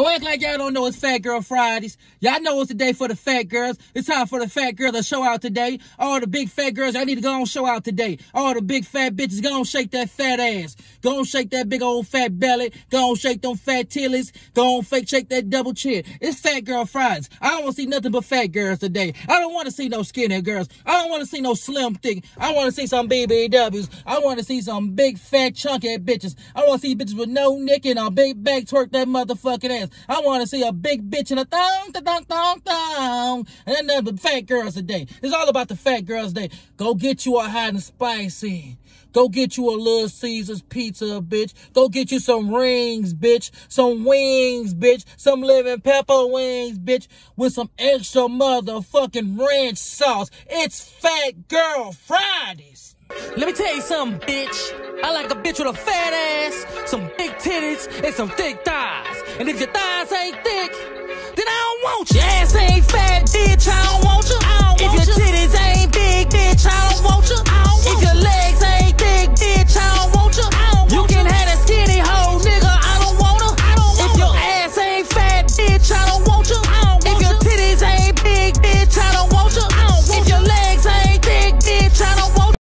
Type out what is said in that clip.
Don't act like y'all don't know it's Fat Girl Fridays. Y'all know it's the day for the fat girls. It's time for the fat girl to show out today. All the big fat girls, I need to go on show out today. All the big fat bitches, go on shake that fat ass. Go on shake that big old fat belly. Go on shake them fat tillies. Go on fake shake that double chin. It's Fat Girl Fridays. I don't want to see nothing but fat girls today. I don't want to see no skinny girls. I don't want to see no slim thing. I want to see some BBWs. I want to see some big fat chunky bitches. I want to see bitches with no neck and a big back twerk that motherfucking ass. I want to see a big bitch in a thong, thong, thong, thong. And then the fat girls today. It's all about the fat girls day. Go get you a hot and spicy. Go get you a Little Caesars pizza, bitch. Go get you some rings, bitch. Some wings, bitch. Some lemon pepper wings, bitch. With some extra motherfucking ranch sauce. It's Fat Girl Fridays. Let me tell you something, bitch. I like a bitch with a fat ass, some big titties, and some thick thighs. And if your thighs ain't thick, then I don't want you. Your ass ain't fat, bitch, I don't want you. I don't if your you. titties ain't big, bitch, I don't want you. I don't want if your legs ain't thick, bitch, I don't want you. I don't you want can you. have a skinny hoe, nigga, I don't want her. I want if your her. ass ain't fat, bitch, I don't